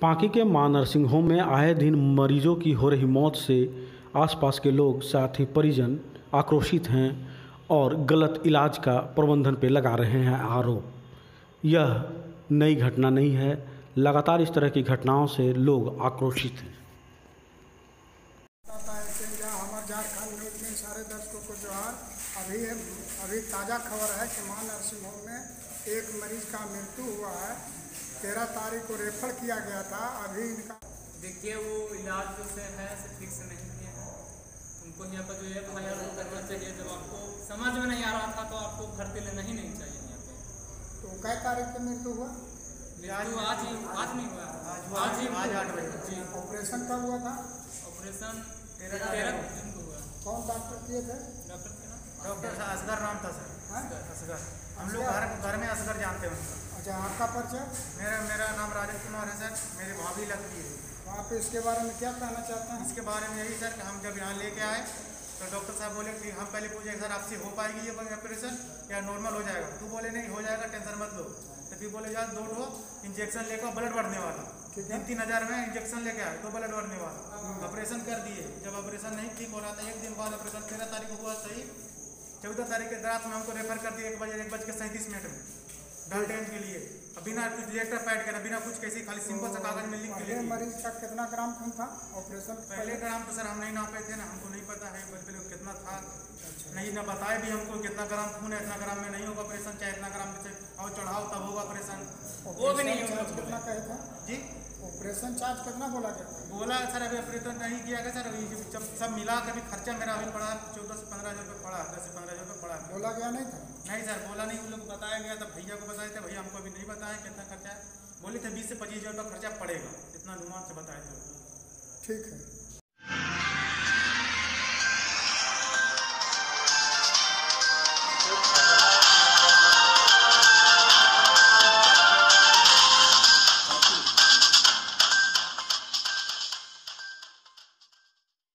पांकी के माँ nursing home में आए दिन मरीजों की हो रही मौत से आसपास के लोग, साथ ही परिजन आक्रोशित हैं और गलत इलाज का प्रबंधन पे लगा रहे हैं आरोप। यह नई घटना नहीं है, लगातार इस तरह की घटनाओं से लोग आक्रोशित हैं। अभी अभी ताज़ा खबर है कि माँ नर्सिंग होम में एक मरीज़ का मृत्यु हुआ है। तेरह तारीख को रेफर किया गया था अभी इनका देखिए वो इलाज जो से है से ठीक से नहीं किए हैं। उनको यहाँ पर जो है एफ़ आई आर करना चाहिए। जब आपको समझ में नहीं आ रहा था तो आपको भर्ती लेना ही नहीं चाहिए यहाँ पे। तो कै तारीख को मृत्यु हुआ? मृत्यु आज ही आज नहीं हुआ। आज आज ही आज आठ बजे। जी। ऑपरेशन कब हुआ था? ऑपरेशन तेरह तेरह दिन को हुआ। कौन डॉक्टर किए थे? डॉक्टर के नाम डॉक्टर असगर नाम था सर। हाँ? असगर हम लोग घर घर में असगर जानते हैं उनका। अच्छा आपका परिचय? मेरा मेरा नाम राजेश कुमार है सर। मेरी भाभी लगती है। तो आप इसके बारे में क्या कहना चाहते हैं? इसके बारे में यही सर कि हम जब यहाँ लेके आए तो डॉक्टर साहब बोले कि हम पहले पूछे सर आपसे हो पाएगी ये ऑपरेशन या नॉर्मल हो जाएगा? तू बोले नहीं हो जाएगा टेंशन मत लो। तो फिर बोले यार दो ठो इंजेक्शन लेकर ब्लड बढ़ने वाला। तीन तीन हज़ार में इंजेक्शन लेके आए तो ब्लड बढ़ने वाला। ऑपरेशन कर दिए। जब ऑपरेशन नहीं ठीक हो रहा था एक दिन बाद ऑपरेशन तेरह तारीख को हुआ सही? चौदह तारीख के रात में हमको रेफर कर दिया एक बजे एक बज के सैंतीस मिनट में डल टेंट के लिए। अब बिना कुछ लेटर पैड के बिना कुछ कैसे खाली सिंपल सा कागज़ में लिख के लिए मरीज़ का कितना ग्राम खून था? ऑपरेशन पहले ग्राम तो सर हम नहीं नापे थे ना हमको नहीं पता है कितना था? नहीं ना बताए भी हमको कितना ग्राम खून है इतना ग्राम में नहीं होगा ऑपरेशन चाहे इतना ग्राम में से और चढ़ाओ तब होगा ऑपरेशन वो भी नहीं होगा कितना कहे थे? जी? ऑपरेशन चार्ज कितना बोला गया बोला सर अभी ऑपरेशन नहीं किया गया सर अभी जब सब मिला के अभी खर्चा मेरा अभी पड़ा चौदह से पंद्रह हज़ार रुपये पड़ा दस से पंद्रह हज़ार रुपये पड़ा। बोला गया नहीं था? नहीं सर बोला नहीं उन लोग बताया गया था भैया को बताए थे भैया हमको अभी नहीं बताया कितना खर्चा है। बोले थे बीस से पच्चीस हज़ार रुपये खर्चा पड़ेगा इतना अनुमान से बताए थे। ठीक है।